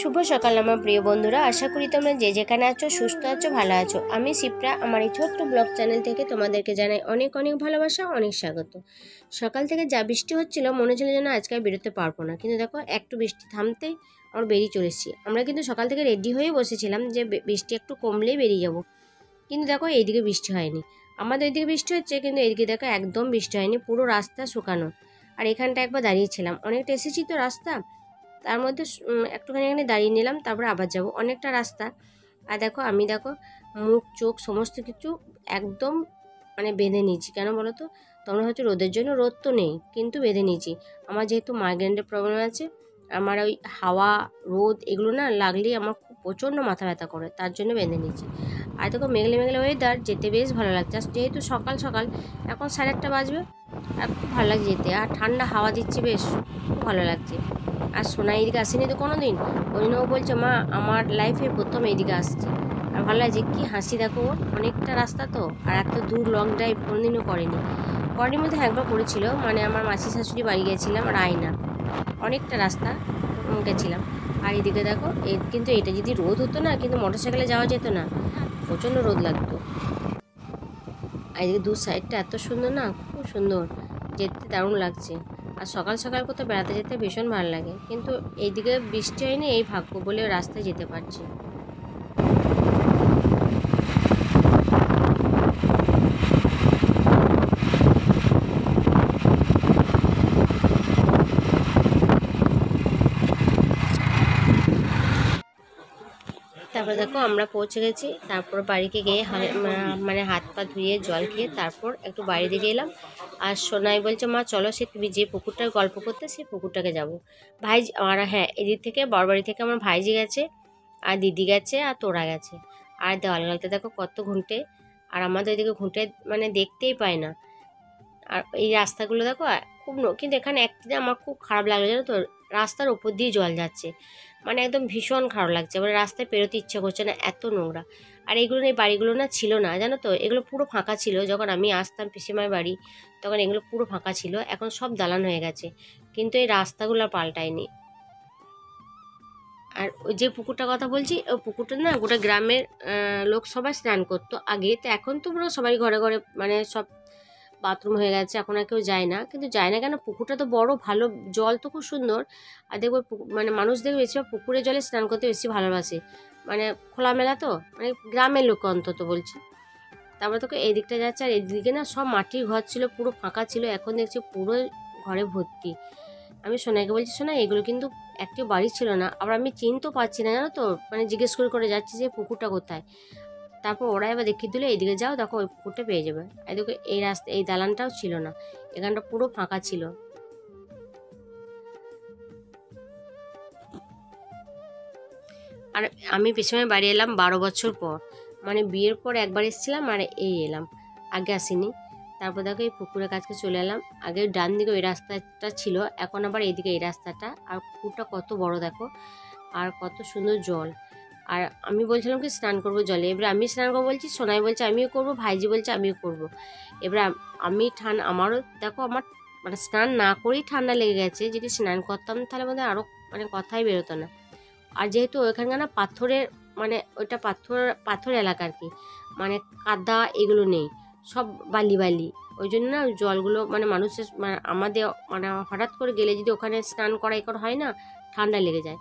শুভ সকাল আমার প্রিয় বন্ধুরা। আশা করি তোমরা যে যেখানে আছো, সুস্থ আছো, ভালো আছো। আমি শিপ্রা, আমার এই ছোট্ট ব্লগ চ্যানেল থেকে তোমাদেরকে জানাই অনেক অনেক ভালোবাসা, অনেক স্বাগত। সকাল থেকে যা বৃষ্টি হচ্ছিল, মনে ছিল যেন আজকে আর বেরোতে পারব না। কিন্তু দেখো, একটু বৃষ্টি থামতেই আমরা বেরিয়ে চলে এসেছি। আমরা কিন্তু সকাল থেকে রেডি হয়ে বসেছিলাম যে বৃষ্টি একটু কমলেই বেরিয়ে যাব। কিন্তু দেখো, এইদিকে বৃষ্টি হয়নি। আমাদের এইদিকে বৃষ্টি হচ্ছে, কিন্তু এইদিকে দেখো, একদম বৃষ্টি হয়নি, পুরো রাস্তা শুকানো। আর এখানটা একবার দাঁড়িয়েছিলাম। অনেকটা এসেছি তো রাস্তা তার মধ্যে একটুখানি এখানে দাঁড়িয়ে নিলাম, তারপরে আবার যাব। অনেকটা রাস্তা। আর দেখো, আমি দেখো, মুখ, চোখ, সমস্ত কিছু একদম মানে বেঁধে নিয়েছি। কেন বলো তো? তোমরা হচ্ছে রোদের জন্য রোদ তো নেই, কিন্তু বেঁধে নিয়েছি। আমার যেহেতু মাইগ্রেনের প্রবলেম আছে, আমার ওই হাওয়া, রোদ এগুলো না লাগলেই আমার খুব প্রচণ্ড মাথা ব্যথা করে, তার জন্য বেঁধে নিয়েছি। আর দেখো, মেঘলে মেঘলে ওয়েদার যেতে বেশ ভালো লাগছে। যেহেতু সকাল সকাল, এখন সাড়ে আটটা বাজবে, আর খুব ভালো লাগছে যেতে। আর ঠান্ডা হাওয়া দিচ্ছে বেশ, খুব ভালো লাগছে। আর সোনা এদিকে আসেনি তো কোনো দিন ওই জন্য ও বলছে, মা, আমার লাইফে প্রথম এদিকে আসছে। আর ভালো লাগছে, কি হাসি দেখো, অনেকটা রাস্তা তো, আর এত দূর লং ড্রাইভ কোনোদিনও করেনি। করেনি মধ্যে একবার করেছিল মানে আমার মাসি শাশুড়ি বাড়ি গেছিলাম আর আয়না অনেকটা রাস্তা গেছিলাম। আর এদিকে দেখো কিন্তু এটা যদি রোদ হতো না, কিন্তু মোটর সাইকেলে যাওয়া যেত না, প্রচণ্ড রোদ লাগতো। আর এদিকে দু সাইডটা এত সুন্দর না, খুব সুন্দর যেতে দারুণ লাগছে। আর সকাল সকাল কোথাও বেড়াতে যেতে ভীষণ ভালো লাগে। কিন্তু এইদিকে বৃষ্টি হয়নি, এই ভাগ্য বলে রাস্তায় যেতে পারছি। তারপরে দেখো আমরা পৌঁছে গেছি। তারপর বাড়িতে গিয়ে মানে হাত পা ধুয়ে জল খেয়ে তারপর একটু বাইরে দিকে এলাম। আর সোনাই বলছে, মা, চলো সে তুমি যে পুকুরটার গল্প করতে সেই পুকুরটাকে যাব। ভাই, আর হ্যাঁ এদিক থেকে, বড়বাড়ি থেকে আমার ভাইজি গেছে, আর দিদি গেছে, আর তোরা গেছে। আর দেওয়াল গালতে দেখো কত ঘুঁটে, আর আমাদের ওইদিকে ঘুঁটে মানে দেখতেই পায় না। আর এই রাস্তাগুলো দেখো আ- খুব ন- কিন্তু এখানে একদিনে আমার খুব খারাপ লাগল, জানো তো? রাস্তার ওপর দিয়ে জল যাচ্ছে। মানে একদম ভীষণ খারাপ লাগছে। মানে রাস্তায় পেরোতে ইচ্ছা করছে না, এত নোংরা। আর এইগুলো এই বাড়িগুলো না ছিল না, জানো তো? এগুলো পুরো ফাঁকা ছিল। যখন আমি আসতাম পিসিমার বাড়ি, তখন এগুলো পুরো ফাঁকা ছিল। এখন সব দালান হয়ে গেছে। কিন্তু এই রাস্তাগুলো পাল্টায়নি। আর ওই যে পুকুরটার কথা বলছি ওই পুকুরটা না গোটা গ্রামের লোক সবাই স্নান করতো। আগে তো এখন তো পুরো সবাই ঘরে ঘরে মানে সব বাথরুম হয়ে গেছে, এখন আর কেউ যায় না। কিন্তু যায় না কেন? পুকুরটা তো বড়, ভালো, জল তো খুব সুন্দর। আর দেখব মানে মানুষ দেখবে বেশিরভাগ পুকুরে জলে স্নান করতে বেশি ভালোবাসে। মানে খোলামেলা তো? মানে গ্রামের লোক অন্তত বলছি। তারপরে তোকে এই দিকটা যাচ্ছে আর এদিকে না সব মাটির ঘর ছিল, পুরো ফাঁকা ছিল। এখন দেখছি পুরো ঘরে ভর্তি। আমি সোনাইকে বলছি শোনা এগুলো কিন্তু একটি বাড়ি ছিল না। আবার আমি চিনতেও পারছি না জানো তো? মানে জিজ্ঞেস করে করে যাচ্ছি যে পুকুরটা কোথায়? তারপর ওরা এবার দেখিয়ে দিলে, এইদিকে যাও, দেখো ওই পুকুরটা পেয়ে যাবে। এদিকে এই রাস্তা, এই দালানটাও ছিল না, এখানটা পুরো ফাঁকা ছিল। আর আমি পেছনে বাড়ি এলাম বারো বছর পর মানে বিয়ের পর একবার এসেছিলাম আর এই এলাম, আগে আসিনি। তারপর দেখো এই পুকুরের কাছকে চলে এলাম, আগে ডান দিকে ওই রাস্তাটা ছিল, এখন আবার এইদিকে এই রাস্তাটা, আর পুকুরটা কত বড় দেখো, আর কত সুন্দর জল। আর আমি বলছিলাম কি, স্নান করব জলে। এবার আমি স্নান করব বলছি, সোনাই বলছে, আমিও করব, ভাইজি বলছে, আমিও করব। এবার আমি ঠান, আমারও দেখো, আমার মানে স্নান না করেই ঠান্ডা লেগে গেছে, যদি স্নান করতাম তাহলে মধ্যে আরও মানে কথাই বেরোতো না। আর যেহেতু ওইখানকার না পাথরের মানে ওইটা পাথর পাথর এলাকা আর কি মানে কাদা এগুলো নেই, সব বালি বালি। ওই জন্য না জলগুলো মানে মানুষের মানে আমাদের মানে হঠাৎ করে গেলে যদি ওখানে স্নান করা এ হয় না, ঠান্ডা লেগে যায়।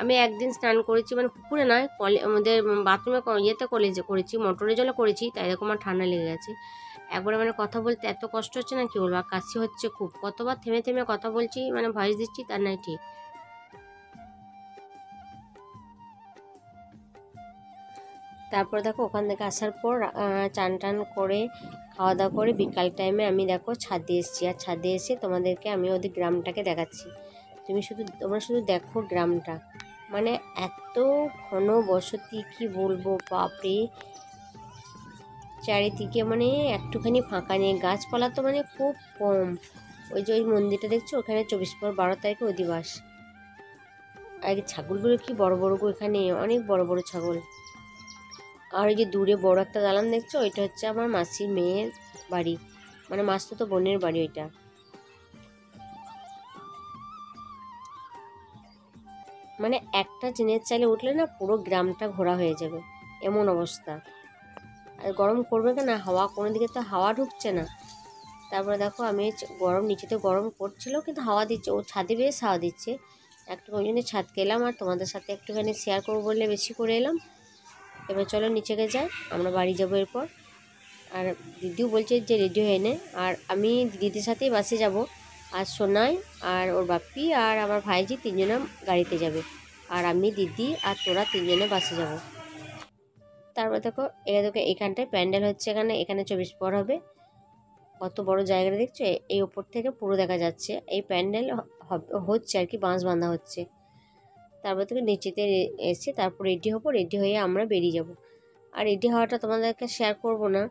আমি একদিন স্নান করেছি মানে পুকুরে নয়, কলে, আমাদের বাথরুমে ইয়েতে কলেজে করেছি, মোটরের জলে করেছি, তাই এরকম আমার ঠান্ডা লেগে গেছে। একবারে মানে কথা বলতে এত কষ্ট হচ্ছে না কি বলব, আর কাশি হচ্ছে খুব। কতবার থেমে থেমে কথা বলছি মানে ভয়েস দিচ্ছি, তার নাই ঠিক। তারপর দেখো, ওখান থেকে আসার পর চান টান করে খাওয়া দাওয়া করে বিকাল টাইমে আমি দেখো ছাদে এসেছি। আর ছাদে এসে তোমাদেরকে আমি ওদের গ্রামটাকে দেখাচ্ছি। তুমি শুধু, তোমরা শুধু দেখো গ্রামটা। মানে এত ঘন বসতি, কি বলব, বাপরে! চারিদিকে মানে একটুখানি ফাঁকা নেই। গাছপালা তো মানে খুব কম। ওই যে ওই মন্দিরটা দেখছ? ওখানে চব্বিশ পর বারো তারিখে অধিবাস। আর ছাগলগুলো কি বড় বড় গো এখানে? অনেক বড় বড় ছাগল। আর ওই যে দূরে বড় একটা দালান দেখছ? ওইটা হচ্ছে আমার মাসির মেয়ের বাড়ি। মানে মাসতো তো বোনের বাড়ি ওইটা। মানে একটা টিনের চালে উঠলে না পুরো গ্রামটা ঘোরা হয়ে যাবে। এমন অবস্থা। আর গরম করবে কেন? হাওয়া কোনো দিকে তো হাওয়া ঢুকছে না। তারপরে দেখো আমি গরম নিচেতে গরম করছিল কিন্তু হাওয়া দিচ্ছে, ও ছাদে বেশ হাওয়া দিচ্ছে। একটু ওই জন্য ছাদকে এলাম আর তোমাদের সাথে একটুখানি শেয়ার করব বললে বেশি করে এলাম। এবার চলো নিচেকে যাই, আমরা বাড়ি যাব এরপর। আর দিদিও বলছে যে রেডি হয়ে নে। আর আমি দিদিদের সাথেই বাসে যাব। আর সোনাই আর ওর বাপ্পি আর আমার ভাইজি তিনজনে গাড়িতে যাবে। আর আমি, দিদি আর তোরা তিনজনে বাসে যাব। তারপর দেখো এখানে দেখো এখানটায় প্যান্ডেল হচ্ছে এখানে এখানে চব্বিশ পর হবে। কত বড় জায়গাটা দেখছ? এই ওপর থেকে পুরো দেখা যাচ্ছে। এই প্যান্ডেল হচ্ছে আর কি, বাঁশ বাঁধা হচ্ছে। তারপর থেকে নিচেতে এসে তারপর রেডি হব রেডি হয়ে আমরা বেরিয়ে যাব। আর রেডি হওয়াটা তোমাদেরকে শেয়ার করব না।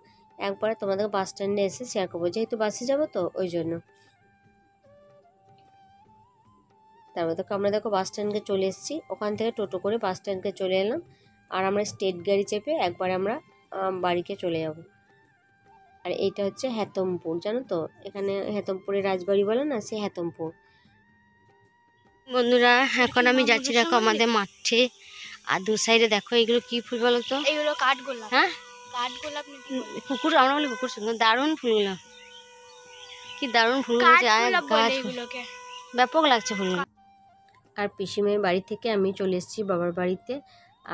একবারে তোমাদেরকে বাস স্ট্যান্ডে এসে শেয়ার করব। যেহেতু বাসে যাব তো, ওই জন্য। তারপর দেখো আমরা দেখো বাস স্ট্যান্ডকে চলে এসেছি। ওখান থেকে টোটো করে বাস স্ট্যান্ডকে চলে এলাম। আর আমরা স্টেট গাড়ি চেপে একবার আমরা বাড়িকে চলে যাব। আর এইটা হচ্ছে হেতমপুর জানো তো? এখানে হেতমপুরে রাজবাড়ি বলে না? সে হেতমপুর। বন্ধুরা এখন আমি যাচ্ছি দেখো আমাদের মাঠে। আর দু সাইডে দেখো এগুলো কি ফুল বলো তো? এইগুলো কাঠ গোলাপ। হ্যাঁ? কাঠ গোলাপ কুকুর আমরা বলি কুকুর সুন্দর দারুণ ফুলগুলো কি দারুণ ফুলগুলো ব্যাপক লাগছে ফুলগুলো আর পিসিমের বাড়ি থেকে আমি চলে এসেছি বাবার বাড়িতে।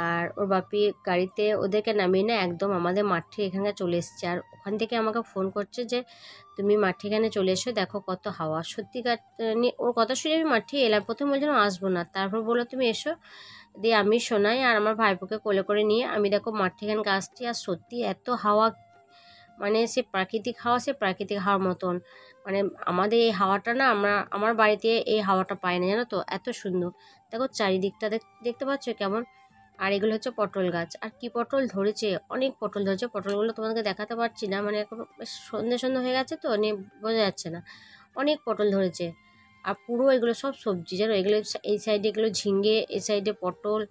আর ওর বাপি গাড়িতে ওদেরকে নামিয়ে না একদম আমাদের মাঠে এখানে চলে এসেছে। আর ওখান থেকে আমাকে ফোন করছে যে, তুমি মাঠে এখানে চলে এসো, দেখো কত হাওয়া। সত্যিকার ওর কথা শুনে আমি মাঠে এলাম। প্রথম বলছিলাম আসব না। তারপর বলল, তুমি এসো। দিয়ে আমি শোনাই আর আমার ভাইপোকে কোলে করে নিয়ে আমি দেখো মাঠে এখানে আসছি। আর সত্যি এত হাওয়া মানে সে প্রাকৃতিক হাওয়া সে প্রাকৃতিক হাওয়ার মতন। মানে আমাদের এই হাওয়াটা না, আমরা, আমার বাড়িতে এই হাওয়াটা পাই না, জানো তো? এত সুন্দর। দেখো চারিদিকটা দেখ- দেখতে পাচ্ছ কেমন? আর এগুলো হচ্ছে পটল গাছ। আর কি পটল ধরেছে? অনেক পটল ধরেছে। পটলগুলো তোমাদেরকে দেখাতে পারছি না মানে এখন সন্ধে সন্ধে হয়ে গেছে তো নিয়ে বোঝা যাচ্ছে না। অনেক পটল ধরেছে। আর পুরো এগুলো সব সবজি, জানো? এগুলো এই সাইডে এগুলো ঝিঙ্গে এই সাইডে পটল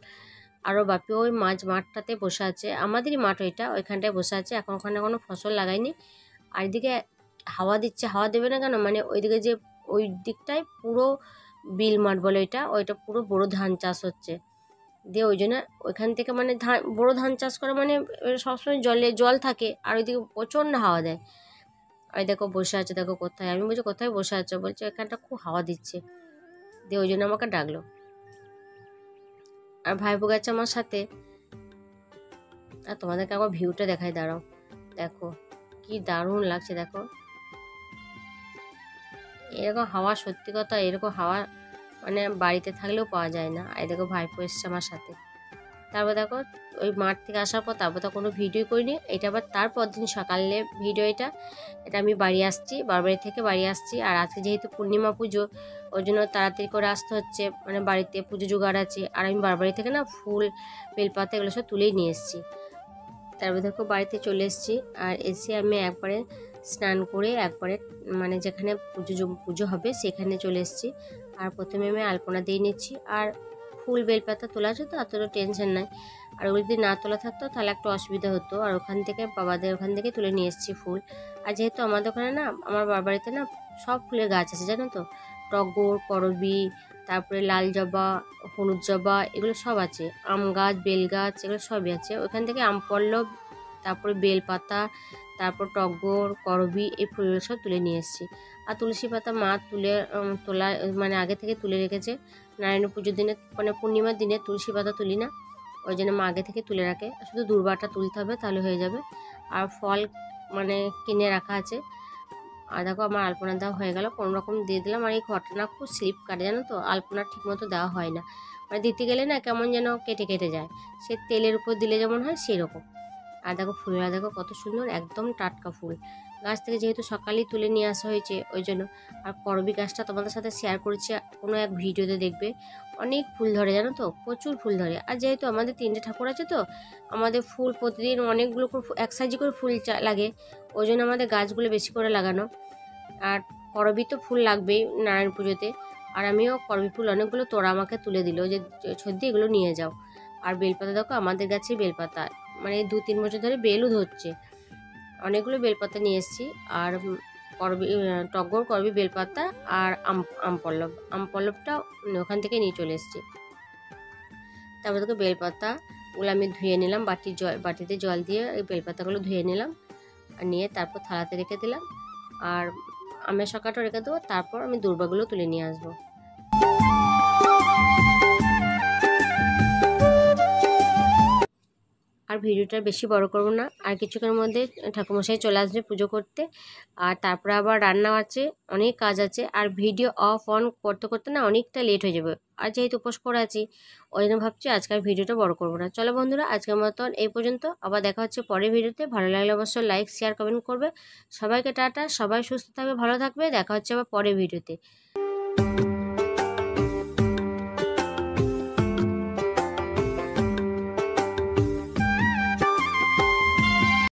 আরও বাপি, ওই মাছ মাঠটাতে বসে আছে। আমাদেরই মাঠ ওইটা, ওইখানটায় বসে আছে। এখন ওখানে কোনো ফসল লাগাইনি আর এদিকে হাওয়া দিচ্ছে, হাওয়া দেবে না কেন? মানে ওইদিকে যে ওই দিকটায় পুরো বিল মাঠ বলে ওইটা ওইটা পুরো বড় ধান চাষ হচ্ছে। দিয়ে ওই জন্য ওইখান থেকে মানে ধান, বড় ধান চাষ করা মানে সবসময় জলে, জল থাকে। আর ওইদিকে প্রচণ্ড হাওয়া দেয়। ওই দেখো বসে আছে, দেখো কোথায়? আমি বলছি, কোথায় বসে আছো? বলছে, এখানটা খুব হাওয়া দিচ্ছে। দিয়ে ওই জন্য আমাকে ডাকলো। আর ভাইপো গেছে আমার সাথে। আর তোমাদেরকে আমার ভিউটা দেখাই, দাঁড়াও। দেখো, কি দারুণ লাগছে, দেখো। এরকম হাওয়া, সত্যি কথা, এরকম হাওয়া মানে বাড়িতে থাকলেও পাওয়া যায় না। আর দেখো ভাইপো এসছে আমার সাথে। তারপর দেখো, ওই মাঠ থেকে আসার পর তারপর তো কোনো ভিডিও করিনি। এটা আবার তারপর দিন সকালে ভিডিও এটা। এটা আমি বাড়ি আসছি, বারবাড়ি থেকে বাড়ি আসছি। আর আজকে যেহেতু পূর্ণিমা পুজো, ওই জন্য তাড়াতাড়ি করে আসতে হচ্ছে। মানে বাড়িতে পুজো জোগাড় আছে। আর আমি বারবাড়ি থেকে না ফুল, বেলপাতা এগুলো সব তুলেই নিয়ে এসেছি। তারপর দেখো বাড়িতে চলে এসেছি। আর এসে আমি একবারে স্নান করে একবারে মানে যেখানে পুজো পুজো হবে সেখানে চলে এসেছি। আর প্রথমে আমি আলপনা দিয়ে নিচ্ছি। আর ফুল বেলপাতা তোলা আছে তো অতটা টেনশন নাই। আর ওগুলো যদি না তোলা থাকতো, তাহলে একটু অসুবিধা হতো। আর ওখান থেকে বাবাদের ওখান থেকে তুলে নিয়ে এসেছি ফুল। আর যেহেতু আমাদের ওখানে না, আমার বাড়িতে না সব ফুলের গাছ আছে, জানো তো? টগর করবি তারপরে লাল জবা, হলুদ জবা, এগুলো সব আছে। আম গাছ, বেল গাছ, এগুলো সবই আছে। ওখান থেকে আম পল্লব, তারপরে বেলপাতা, তারপর টগর করবি এই ফুলগুলো সব তুলে নিয়ে এসেছি। আর তুলসী পাতা মা তুলে তোলা মানে আগে থেকে তুলে রেখেছে। নারায়ণ পুজোর দিনে মানে পূর্ণিমার দিনে তুলসী পাতা তুলি না। ওই জন্য মা আগে থেকে তুলে রাখে। শুধু দুর্বাটা তুলতে হবে, তাহলে হয়ে যাবে। আর ফল মানে কিনে রাখা আছে। আর দেখো আমার আলপনা দেওয়া হয়ে গেল, কোনো রকম দিয়ে দিলাম। আর এই ঘটনা খুব স্লিপ কাটে, জানো তো? আলপনা ঠিকমতো দেওয়া হয় না। মানে দিতে গেলে না কেমন যেন কেটে কেটে যায়। সে তেলের উপর দিলে যেমন হয়, সেরকম। আর দেখো ফুলরা দেখো কত সুন্দর, একদম টাটকা ফুল। গাছ থেকে যেহেতু সকালেই তুলে নিয়ে আসা হয়েছে, ওই জন্য। আর করবি গাছটা তোমাদের সাথে শেয়ার করেছি, কোনো এক ভিডিওতে দেখবে। অনেক ফুল ধরে, জানো তো? প্রচুর ফুল ধরে। আর যেহেতু আমাদের তিনটে ঠাকুর আছে তো, আমাদের ফুল প্রতিদিন অনেকগুলো করে এক সাইজে করে ফুল লাগে। ওই জন্য আমাদের গাছগুলো বেশি করে লাগানো। আর করবি তো ফুল লাগবেই নারায়ণ পুজোতে। আর আমিও করবি ফুল অনেকগুলো তোরা আমাকে তুলে দিল যে সত্যি এগুলো নিয়ে যাও। আর বেলপাতা দেখো, আমাদের গাছে বেলপাতা। মানে দু তিন বছর ধরে বেলও ধরছে। অনেকগুলো বেলপাতা নিয়ে এসেছি। আর করবি টগর, করবি বেলপাতা আর আম আম পল্লব আম ওখান থেকে নিয়ে চলে এসেছি। তারপর থেকে বেলপাতা ওগুলো আমি ধুয়ে নিলাম, বাটি জল বাটিতে জল দিয়ে এই বেলপাতাগুলো ধুয়ে নিলাম আর নিয়ে তারপর থালাতে রেখে দিলাম। আর আমের শকাটা রেখে দেবো, তারপর আমি দুর্বাগুলো তুলে নিয়ে আসব। আর ভিডিওটা বেশি বড় করব না। আর কিছুক্ষণের মধ্যে ঠাকুমশাই চলে আসবে পুজো করতে। আর তারপরে আবার রান্না আছে, অনেক কাজ আছে। আর ভিডিও অফ অন করতে করতে না অনেকটা লেট হয়ে যাবে। আর যেহেতু উপোস করে আছি ওই জন্য ভাবছি আজকের ভিডিওটা বড় করব না। চলো বন্ধুরা, আজকের মতন এই পর্যন্ত। আবার দেখা হচ্ছে পরের ভিডিওতে। ভালো লাগলে অবশ্যই লাইক শেয়ার কমেন্ট করবে। সবাইকে টাটা, সবাই সুস্থ থাকবে, ভালো থাকবে। দেখা হচ্ছে আবার পরের ভিডিওতে।